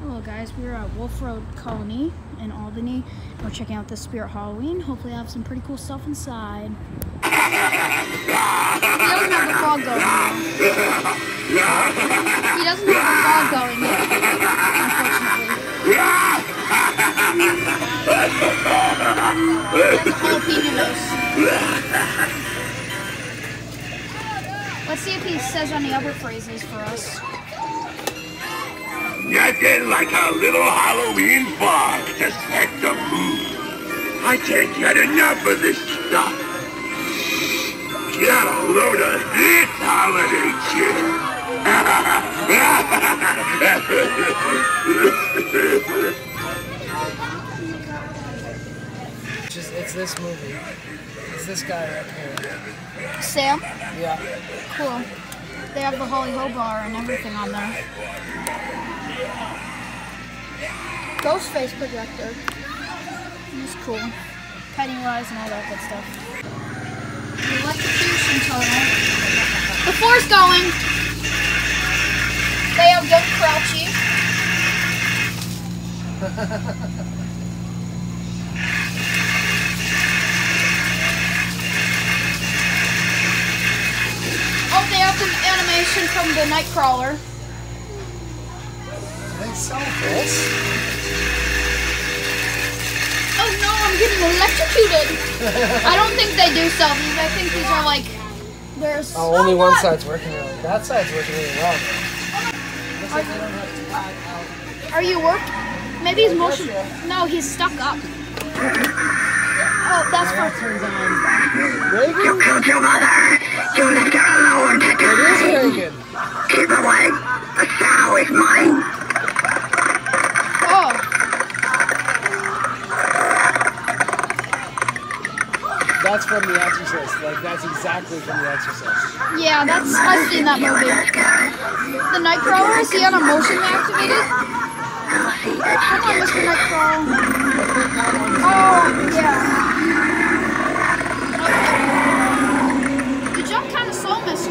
Hello guys, we're at Wolf Road Colonie in Albany. We're checking out the Spirit Halloween. Hopefully I have some pretty cool stuff inside. He doesn't have the frog going yet. He doesn't have the frog going yet, unfortunately. That's a jalapeno. Let's see if he says any other phrases for us. Nothing like a little Halloween fog to set the mood. I can't get enough of this stuff. Get a load of this holiday It's just it's this movie. It's this guy right here. Sam? Yeah. Cool. They have the Holly Ho bar and everything on there. Ghostface projector. It's cool. Pennywise and all that good stuff. The electrocution tunnel. The floor's going. They have Young Crouchy. Oh, they have an animation from the Nightcrawler. They sell this. Oh no, I'm getting electrocuted. I don't think they do sell these. I think these are like there's Oh, only oh, one what? side's working really. That side's working really well. Looks like they don't have to back out. Are you work? Maybe he's motion. No, he's stuck up. Oh, that's That for. turns on. Regan? killed your mother. You left her alone to It is Regan. keep away. The cow is mine. Oh, That's from The Exorcist. Like that's exactly from The Exorcist. yeah, that's I've seen that movie. The Nightcrawler is he on a motion activated? Come on, Mr. Nightcrawler. Oh, yeah. You jumped kind of slow, mister.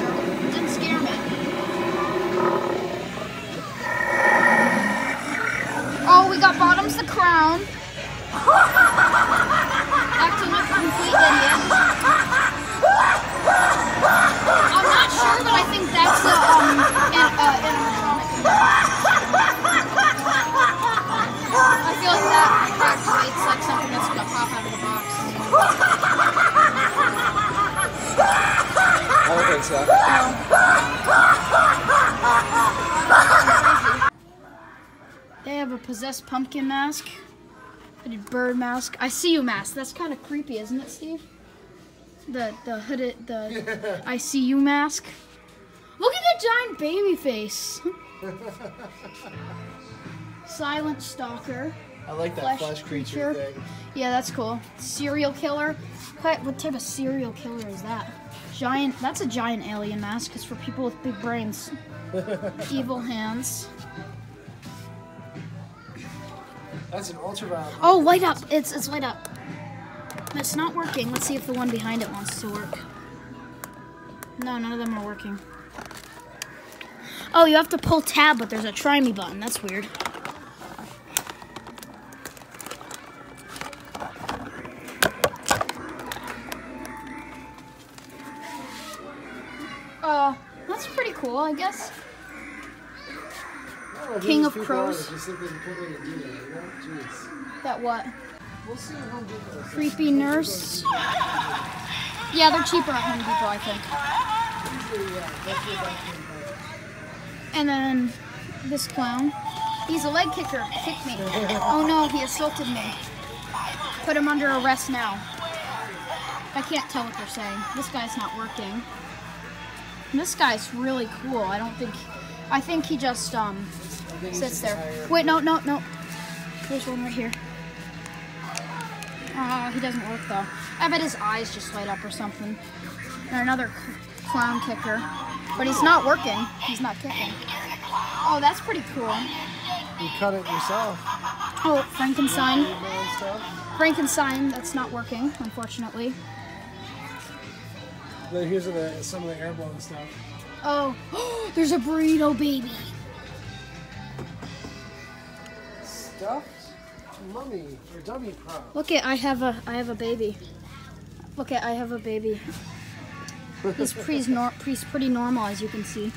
Possessed pumpkin mask, bird mask. I see you mask. That's kind of creepy, isn't it, Steve? The the hooded the I see you mask. Look at that giant baby face. Silent stalker. I like that Flesh flesh creature creature. thing. Yeah, that's cool. Serial killer. What, what type of serial killer is that? Giant. That's a giant alien mask. It's for people with big brains. Evil hands. That's an ultraviolet. Oh, light up! It's it's light up. It's not working. Let's see if the one behind it wants to work. No, none of them are working. Oh, you have to pull tab, but there's a try me button. That's weird. Uh, that's pretty cool, I guess. Know King of Crows. are, Just think they can put me to do that, you know? Jeez. That what? We'll see at Home Depot. Creepy nurse. Yeah, they're cheaper at Home Depot, I think. Usually, yeah, that's what that thing does. And then this clown. He's a leg kicker. Kick me. Oh no, he assaulted me. Put him under arrest now. I can't tell what they're saying. This guy's not working. And this guy's really cool. I don't think. I think he just um I think he's sits there. Wait, no, no, no. There's one right here. Oh, he doesn't work though. I bet his eyes just light up or something. And another clown kicker. But he's not working. He's not kicking. Oh, that's pretty cool. You cut it yourself. Oh, Frankenstein. You know and stuff. Frankenstein, that's not working, unfortunately. Here's the, some of the airborne stuff. Oh, there's a burrito baby. stuffed mummy or dummy prop. Look at I have a I have a baby. Look at I have a baby. He's pretty nor- he's pretty normal as you can see.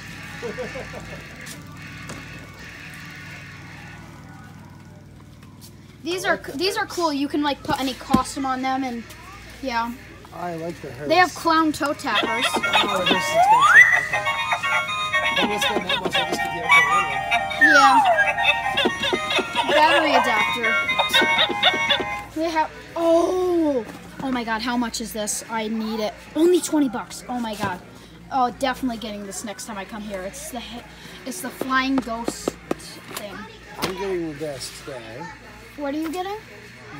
These are these are cool. You can like put any costume on them and yeah. I like the hers. They have clown toe tappers. Oh, Yeah. Battery adapter. They have oh oh my god, how much is this? I need it. Only 20 bucks. Oh my god. Oh, definitely getting this next time I come here. It's the it's the flying ghost thing. I'm getting this today. What are you getting?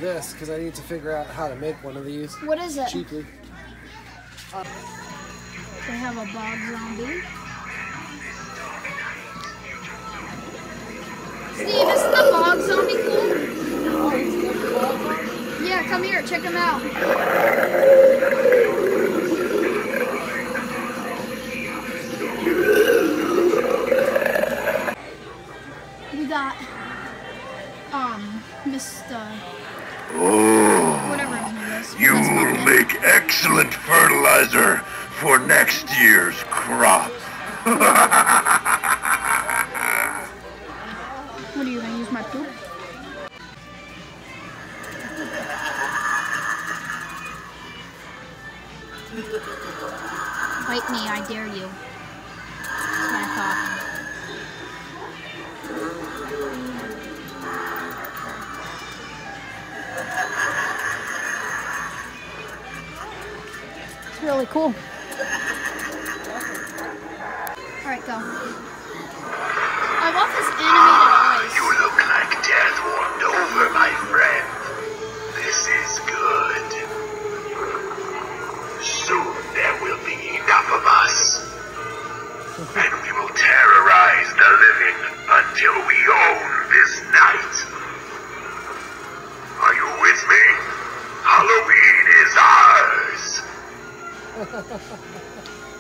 This because I need to figure out how to make one of these What is it? cheaply. They have a bog zombie. Steve, isn't the bog zombie cool? Yeah, come here, check him out. We got um Mr. Oh, whatever his is. You will make excellent fertilizer for next year's crop. Bite me, I dare you. That's what I thought. It's really cool. Alright, go.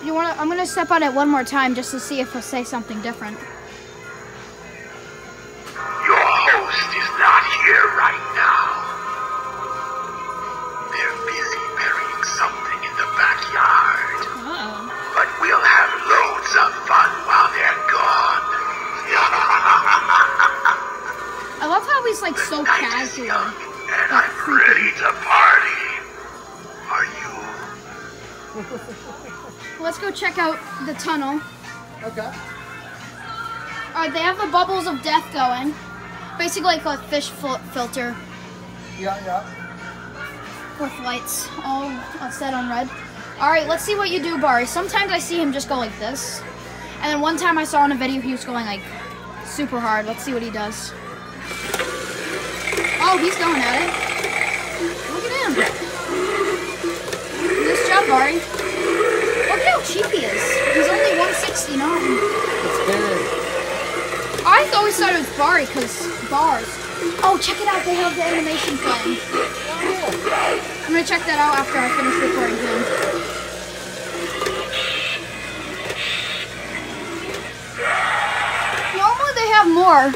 You wanna? I'm gonna step on it one more time just to see if he'll say something different. Let's go check out the tunnel. Okay. Alright, they have the bubbles of death going. Basically like a fish fil- filter Yeah, yeah. with lights all set on red. Alright, let's see what you do, Bari. Sometimes I see him just go like this. And then one time I saw in a video he was going like super hard. Let's see what he does. Oh, he's going at it. Look at him. Nice job, Bari. Cheap he is. He's only 169. It's big. I always thought it was Bari because bars. Oh, check it out. They have the animation playing. I'm gonna check that out after I finish recording him. Normally they have more.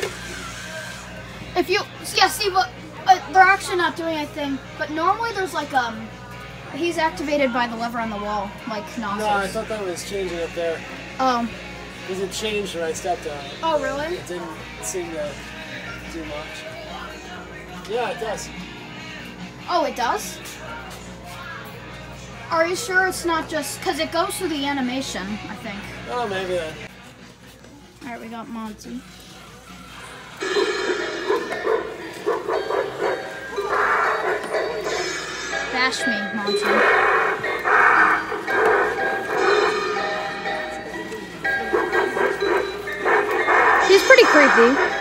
If you, yeah, see, but uh, they're actually not doing anything. But normally there's like um, he's activated by the lever on the wall, like No, I thought that was changing up there. Um. Because it changed when I stepped on it. Oh, really? It didn't seem to do much. Yeah, it does. Oh, it does? Are you sure it's not just because it goes through the animation? I think. Oh, maybe then. All right, we got Monty. Bash me, Monty. He's pretty creepy.